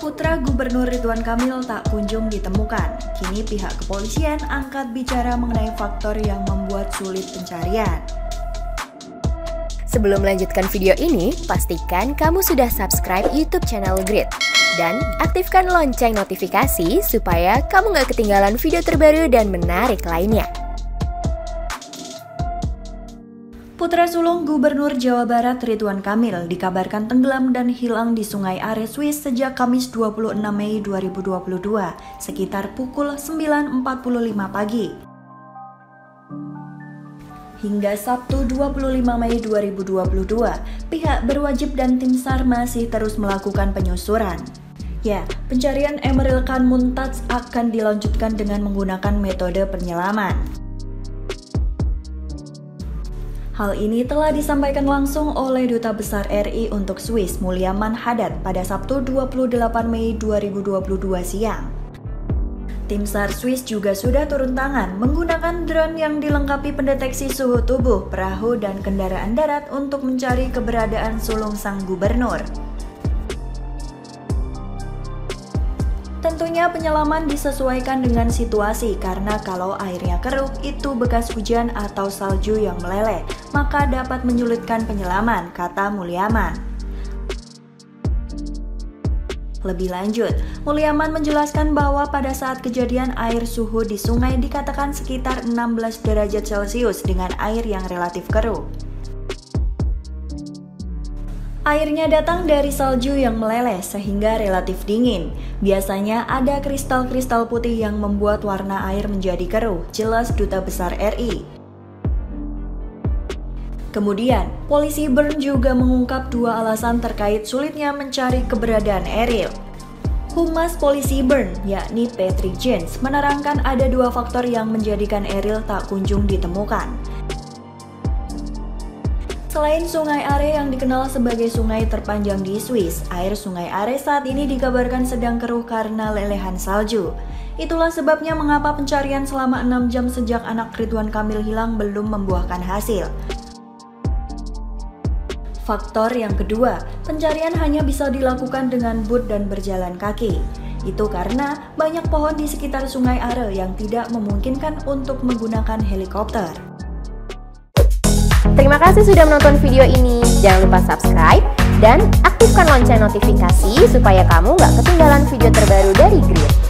Putra Gubernur Ridwan Kamil tak kunjung ditemukan. Kini pihak kepolisian angkat bicara mengenai faktor yang membuat sulit pencarian. Sebelum melanjutkan video ini, pastikan kamu sudah subscribe YouTube channel Grid dan aktifkan lonceng notifikasi supaya kamu nggak ketinggalan video terbaru dan menarik lainnya. Putra sulung Gubernur Jawa Barat Ridwan Kamil dikabarkan tenggelam dan hilang di Sungai Are Swiss sejak Kamis 26 Mei 2022 sekitar pukul 9.45 pagi. Hingga Sabtu 25 Mei 2022, pihak berwajib dan tim SAR masih terus melakukan penyusuran. Ya, pencarian Emeril Khan Mumtaz akan dilanjutkan dengan menggunakan metode penyelaman. Hal ini telah disampaikan langsung oleh Duta Besar RI untuk Swiss Mulyaman Haddad pada Sabtu 28 Mei 2022 siang. Tim SAR Swiss juga sudah turun tangan menggunakan drone yang dilengkapi pendeteksi suhu tubuh, perahu, dan kendaraan darat untuk mencari keberadaan sulung sang gubernur. Tentunya penyelaman disesuaikan dengan situasi karena kalau airnya keruh itu bekas hujan atau salju yang meleleh, maka dapat menyulitkan penyelaman, kata Mulyaman. Lebih lanjut, Mulyaman menjelaskan bahwa pada saat kejadian air suhu di sungai dikatakan sekitar 16 derajat Celcius dengan air yang relatif keruh. Airnya datang dari salju yang meleleh sehingga relatif dingin. Biasanya ada kristal-kristal putih yang membuat warna air menjadi keruh, jelas Duta Besar RI. Kemudian, polisi Bern juga mengungkap dua alasan terkait sulitnya mencari keberadaan Eril. Humas polisi Bern, yakni Patrick James, menerangkan ada dua faktor yang menjadikan Eril tak kunjung ditemukan. Selain Sungai Are yang dikenal sebagai sungai terpanjang di Swiss, air Sungai Are saat ini dikabarkan sedang keruh karena lelehan salju. Itulah sebabnya mengapa pencarian selama 6 jam sejak anak Ridwan Kamil hilang belum membuahkan hasil. Faktor yang kedua, pencarian hanya bisa dilakukan dengan boot dan berjalan kaki. Itu karena banyak pohon di sekitar Sungai Are yang tidak memungkinkan untuk menggunakan helikopter. Terima kasih sudah menonton video ini. Jangan lupa subscribe dan aktifkan lonceng notifikasi supaya kamu nggak ketinggalan video terbaru dari Grid.